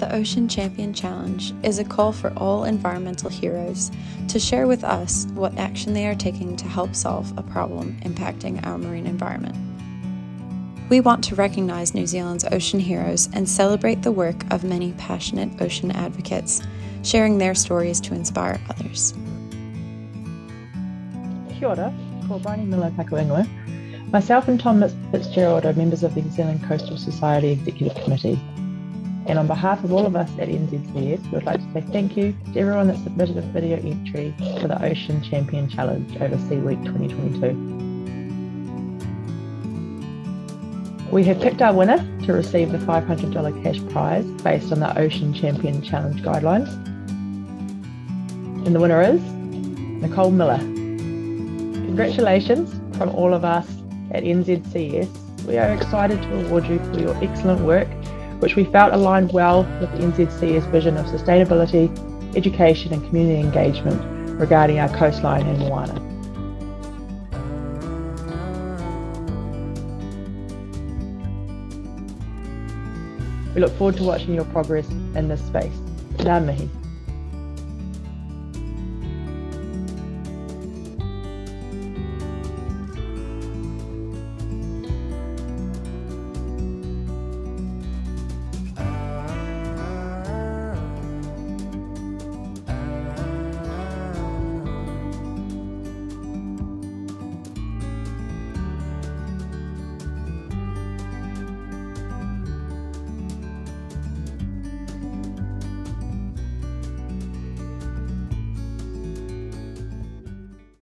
the Ocean Champion Challenge is a call for all environmental heroes to share with us what action they are taking to help solve a problem impacting our marine environment. We want to recognise New Zealand's ocean heroes and celebrate the work of many passionate ocean advocates, sharing their stories to inspire others. Kia ora, ko Miller Pakuingua. Myself and Tom Fitzgerald are members of the New Zealand Coastal Society Executive Committee. And on behalf of all of us at NZCS, we would like to say thank you to everyone that submitted a video entry for the Ocean Champion Challenge over Sea Week 2022. We have picked our winner to receive the $500 cash prize based on the Ocean Champion Challenge guidelines. And the winner is Nicole Miller. Congratulations from all of us at NZCS. We are excited to award you for your excellent work which we felt aligned well with the NZCS vision of sustainability, education, and community engagement regarding our coastline and moana. We look forward to watching your progress in this space. Ngā mihi.